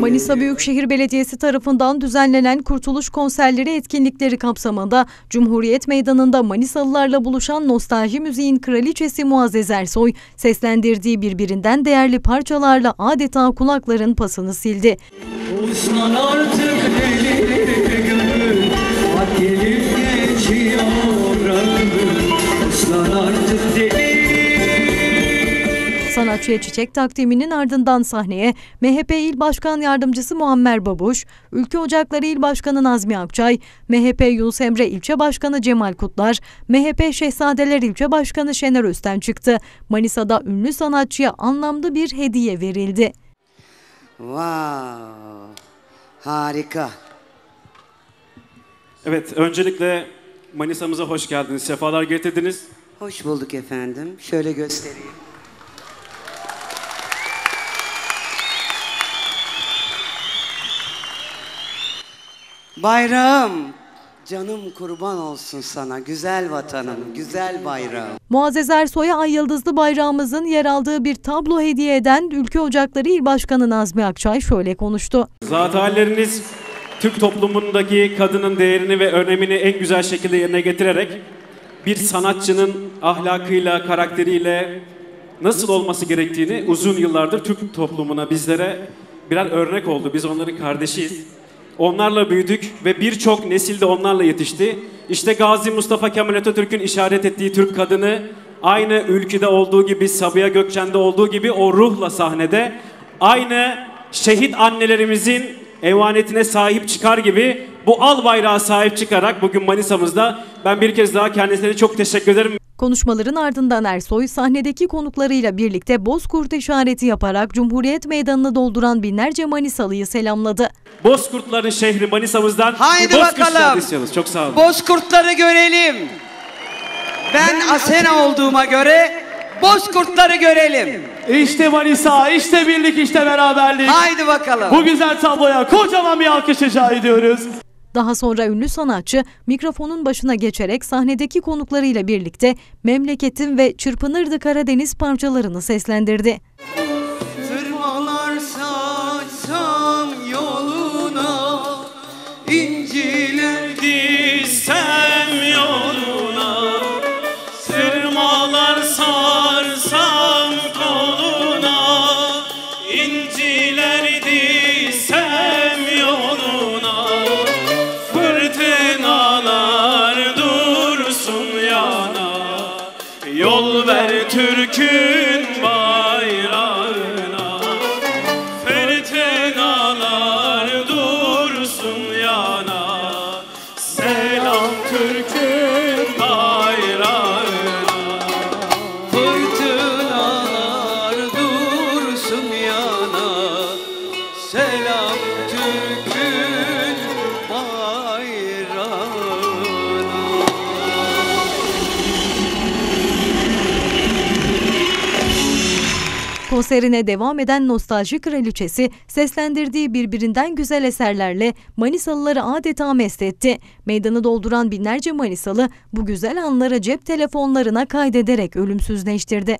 Manisa Büyükşehir Belediyesi tarafından düzenlenen Kurtuluş konserleri etkinlikleri kapsamında Cumhuriyet Meydanı'nda Manisalılarla buluşan nostalji müziğin kraliçesi Muazzez Ersoy seslendirdiği birbirinden değerli parçalarla adeta kulakların pasını sildi. Uslan artık deli Sanatçıya çiçek takdiminin ardından sahneye MHP İl Başkan Yardımcısı Muammer Babuş, Ülke Ocakları İl Başkanı Nazmi Akçay, MHP Yunus Emre İlçe Başkanı Cemal Kutlar, MHP Şehzadeler İlçe Başkanı Şener Özten çıktı. Manisa'da ünlü sanatçıya anlamlı bir hediye verildi. Wow. Harika. Evet, öncelikle Manisa'mıza hoş geldiniz, sefalar getirdiniz. Hoş bulduk efendim. Şöyle göstereyim. Bayrağım, canım kurban olsun sana, güzel vatanım, güzel bayrağım. Muazzez Ersoy'a Ay Yıldızlı bayrağımızın yer aldığı bir tablo hediye eden Ülke Ocakları İl Başkanı Nazmi Akçay şöyle konuştu. Zat halleriniz Türk toplumundaki kadının değerini ve önemini en güzel şekilde yerine getirerek bir sanatçının ahlakıyla, karakteriyle nasıl olması gerektiğini uzun yıllardır Türk toplumuna, bizlere birer örnek oldu. Biz onların kardeşiyiz. Onlarla büyüdük ve birçok nesil de onlarla yetişti. İşte Gazi Mustafa Kemal Atatürk'ün işaret ettiği Türk kadını aynı ülkede olduğu gibi, Sabiha Gökçen'de olduğu gibi o ruhla sahnede aynı şehit annelerimizin emanetine sahip çıkar gibi bu al bayrağı sahip çıkarak bugün Manisa'mızda ben bir kez daha kendisine çok teşekkür ederim. Konuşmaların ardından Ersoy sahnedeki konuklarıyla birlikte Bozkurt işareti yaparak Cumhuriyet Meydanı'nı dolduran binlerce Manisalı'yı selamladı. Bozkurtların şehri Manisa'mızdan Haydi Bozkurt bakalım. Çok sağ olun. Bozkurtları görelim. Ben Asena olduğuma göre Bozkurtları görelim. İşte Manisa, işte birlik, işte beraberlik. Haydi bakalım. Bu güzel tabloya kocaman bir alkış rica ediyoruz. Daha sonra ünlü sanatçı mikrofonun başına geçerek sahnedeki konuklarıyla birlikte Memleketim ve Çırpınırdı Karadeniz parçalarını seslendirdi. Sarsam koluna İnciler Ver Türk'ün bayrağına. Fırtınalar dursun yana. Selam Türk'ün bayrağına. Fırtınalar dursun yana. Selam Türk'ün Konserine devam eden nostalji kraliçesi seslendirdiği birbirinden güzel eserlerle Manisalıları adeta mest etti. Meydanı dolduran binlerce Manisalı bu güzel anları cep telefonlarına kaydederek ölümsüzleştirdi.